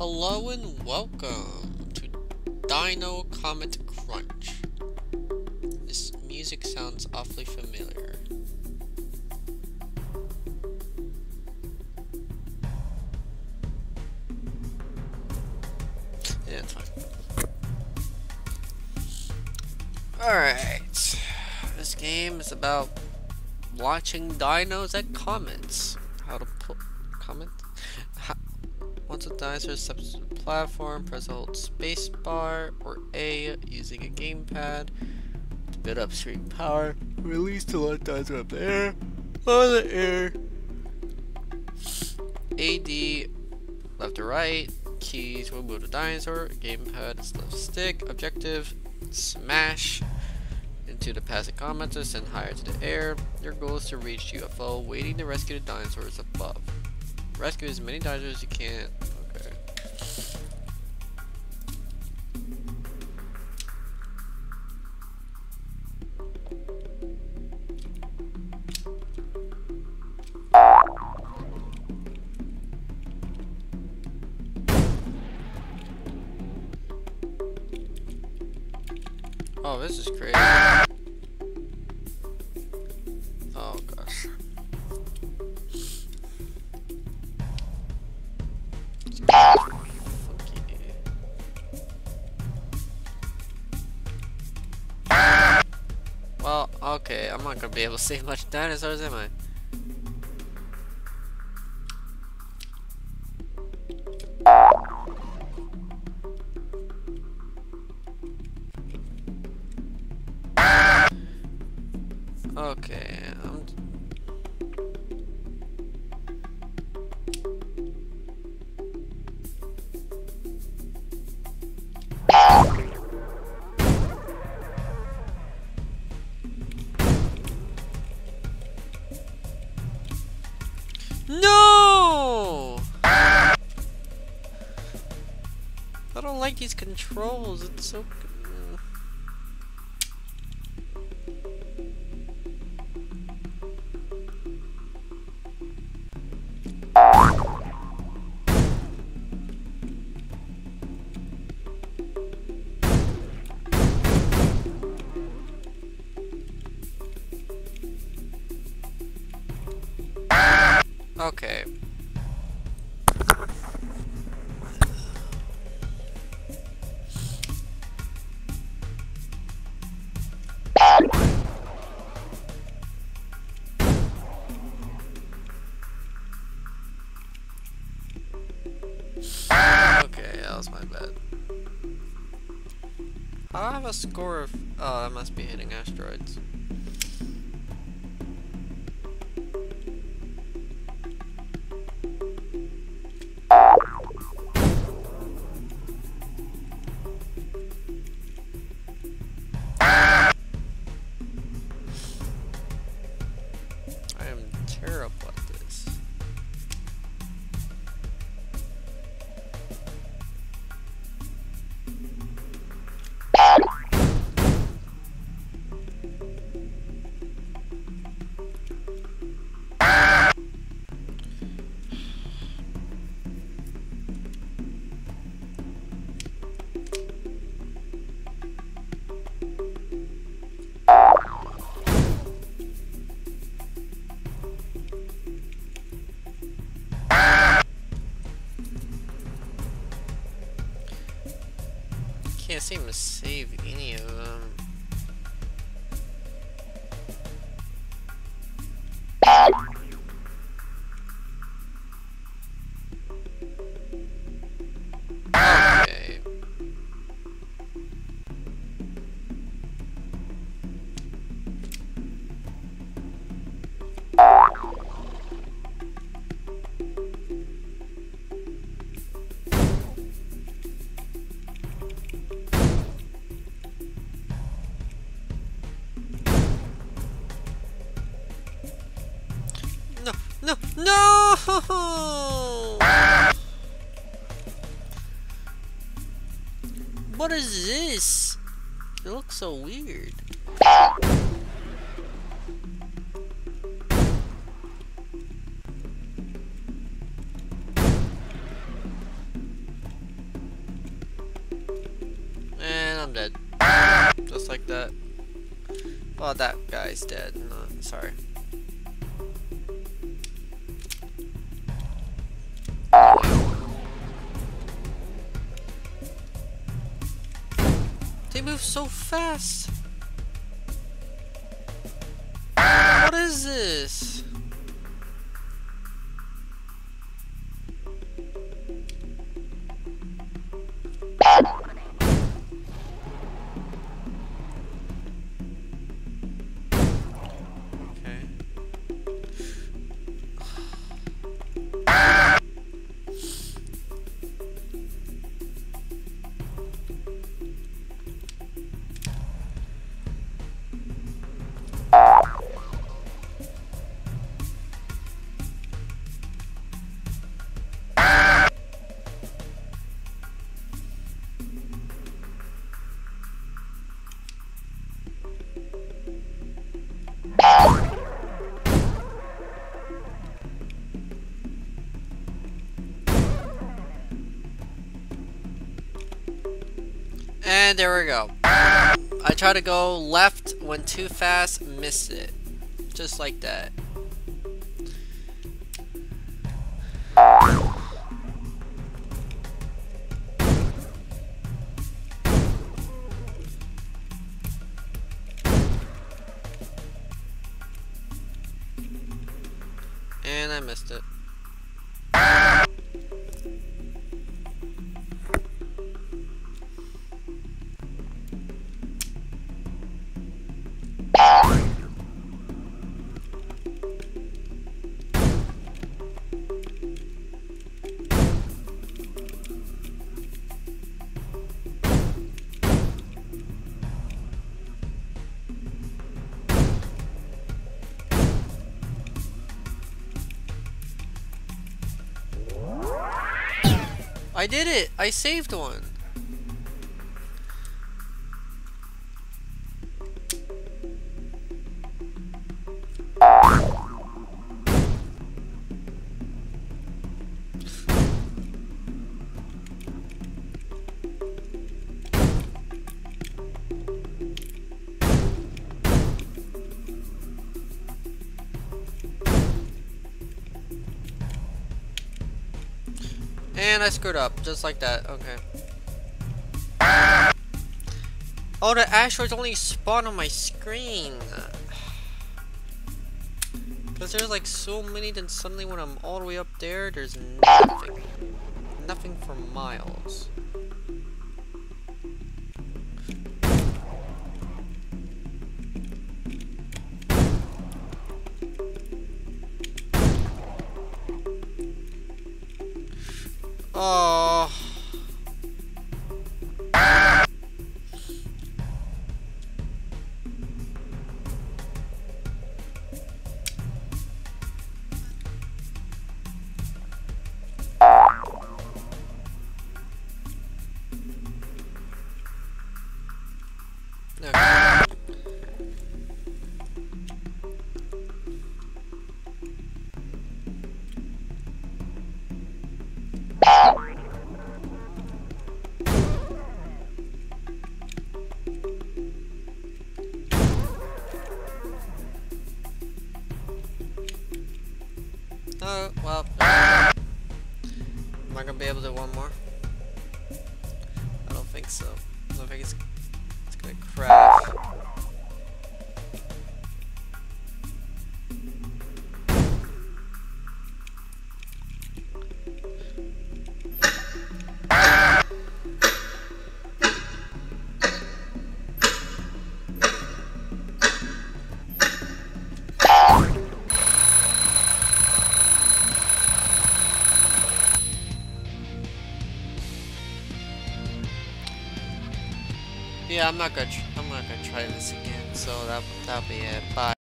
Hello and welcome to Dino Comet Crunch. This music sounds awfully familiar. Yeah, it's fine. Alright. This game is about watching dinos at comets. A dinosaur steps to the platform, press hold spacebar or A using a gamepad to build up stream power. Release to let dinosaur up there. On the air. AD left to right. Keys will move the dinosaur. Gamepad is left stick. Objective smash into the passing commenter, send higher to the air. Your goal is to reach UFO, waiting to rescue the dinosaurs above. Rescue as many dinosaurs as you can. Oh, this is crazy. Oh gosh. Well, okay, I'm not gonna be able to see much dinosaurs, am I? Okay, I'm No! I don't like these controls. It's so. Okay. Okay, that was my bad. I have a score of. Oh, that must be hitting asteroids. Can't seem to save any of them. What is this? It looks so weird. And I'm dead. Just like that. Well, that guy's dead. No, sorry. They move so fast. Ah! What is this? And there we go. I tried to go left, went too fast, missed it. Just like that. And I missed it. I did it! I saved one! And I screwed up, just like that. Okay. Oh, the asteroids only spawn on my screen. Because there's like so many, then suddenly when I'm all the way up there, there's nothing. Nothing for miles. One more? I don't think so. I think it's, it's gonna crash. Yeah, I'm not gonna. I'm not gonna try this again. So that that'll be it. Bye.